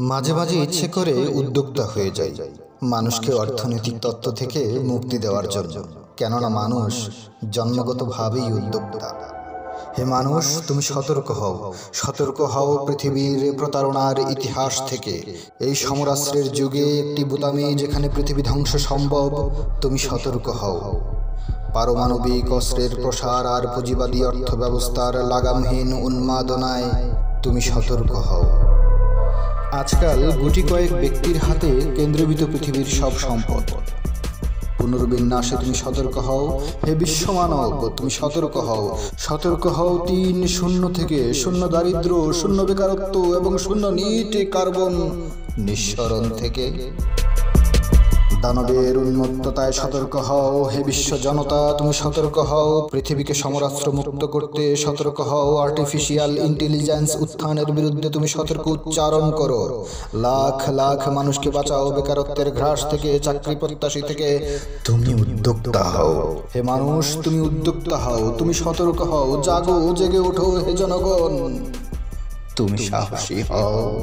মাঝে মাঝে ইচ্ছে করে উদ্যোক্তা হয়ে যাই। মানুষকে অর্থনৈতিক তত্ত্ব থেকে মুক্তি দেওয়ার জন্য। কেননা মানুষ জন্মগতভাবেই উদ্যোক্তা। হে মানুষ, তুমি সতর্ক হও। সতর্ক হও পৃথিবীর প্রতারণার ইতিহাস থেকে। এই সমরাস্ত্রের যুগে একটি বোতামে যেখানে পৃথিবী ধ্বংস সম্ভব, তুমি সতর্ক হও। পারমাণবিক অস্ত্রের প্রসার আর পুঁজিবাদী অর্থব্যবস্থার লাগামহীন উন্মাদনায় তুমি সতর্ক হও। আজকাল গুটি কয়েক ব্যক্তির হাতে কেন্দ্রবিত পৃথিবীর সব সম্পদ। পুনর্বিন্যাসে তুমি সতর্ক হও। হে বিশ্বমানব, তুমি সতর্ক হও। সতর্ক হও তিন শূন্য থেকে, শূন্য দারিদ্র শূন্য বেকারত্ব এবং শূন্য নিট কার্বন নিঃসরণ থেকে। দানবের উন্মত্ততায় সতর্ক হও। হে বিশ্ব জনতা, তুমি সতর্ক হও। পৃথিবীকে সমরাস্ত্র মুক্ত করতে সতর্ক হও। আর্টিফিশিয়াল ইন্টেলিজেন্স উত্থানের বিরুদ্ধে তুমি সতর্ক উচ্চারণ করো। লাখ লাখ মানুষকে বাঁচাও। বেকারত্বের ঘ্রাস থেকে, চাকরি প্রত্যাশী থেকে তুমি উদ্যোক্তা হও। হে মানুষ, তুমি উদ্যোক্তা হও। তুমি সতর্ক হও। জাগো, জেগে ওঠো, হে জনগণ। তুমি সাহসী হও।